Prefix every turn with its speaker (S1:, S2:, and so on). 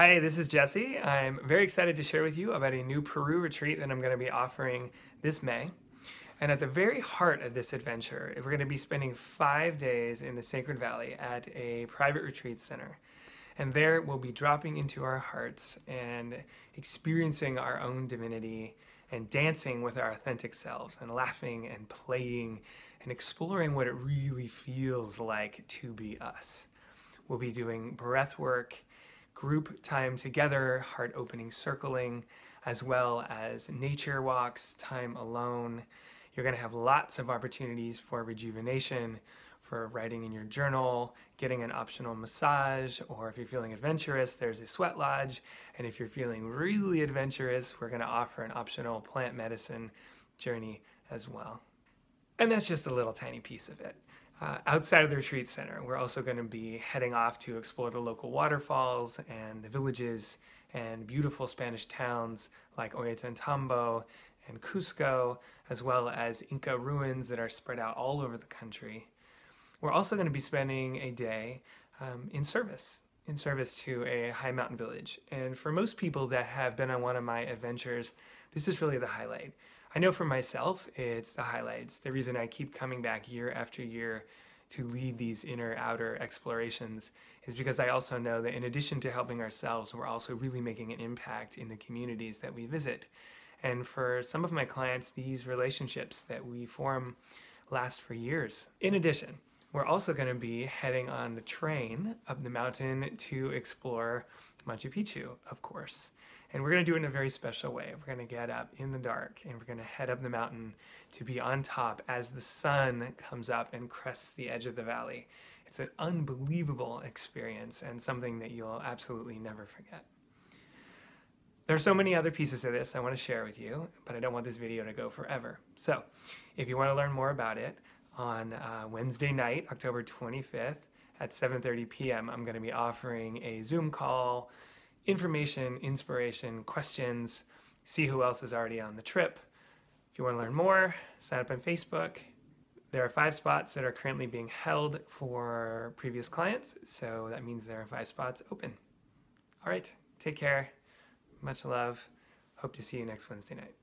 S1: Hi, this is Jesse. I'm very excited to share with you about a new Peru retreat that I'm going to be offering this May. And at the very heart of this adventure, we're going to be spending five days in the Sacred Valley at a private retreat center. And there we'll be dropping into our hearts and experiencing our own divinity and dancing with our authentic selves and laughing and playing and exploring what it really feels like to be us. We'll be doing breath work group time together, heart opening circling, as well as nature walks, time alone. You're going to have lots of opportunities for rejuvenation, for writing in your journal, getting an optional massage, or if you're feeling adventurous, there's a sweat lodge. And if you're feeling really adventurous, we're going to offer an optional plant medicine journey as well. And that's just a little tiny piece of it. Uh, outside of the retreat center, we're also going to be heading off to explore the local waterfalls and the villages and beautiful Spanish towns like Ollantaytambo and Cusco, as well as Inca ruins that are spread out all over the country. We're also going to be spending a day um, in service, in service to a high mountain village. And for most people that have been on one of my adventures, this is really the highlight. I know for myself, it's the highlights. The reason I keep coming back year after year to lead these inner outer explorations is because I also know that in addition to helping ourselves, we're also really making an impact in the communities that we visit. And for some of my clients, these relationships that we form last for years. In addition, we're also going to be heading on the train up the mountain to explore Machu Picchu, of course. And we're going to do it in a very special way. We're going to get up in the dark and we're going to head up the mountain to be on top as the sun comes up and crests the edge of the valley. It's an unbelievable experience and something that you'll absolutely never forget. There are so many other pieces of this I want to share with you, but I don't want this video to go forever. So, if you want to learn more about it, on uh, Wednesday night, October 25th at 7:30 p.m., I'm going to be offering a Zoom call information, inspiration, questions, see who else is already on the trip. If you want to learn more, sign up on Facebook. There are five spots that are currently being held for previous clients, so that means there are five spots open. All right, take care. Much love. Hope to see you next Wednesday night.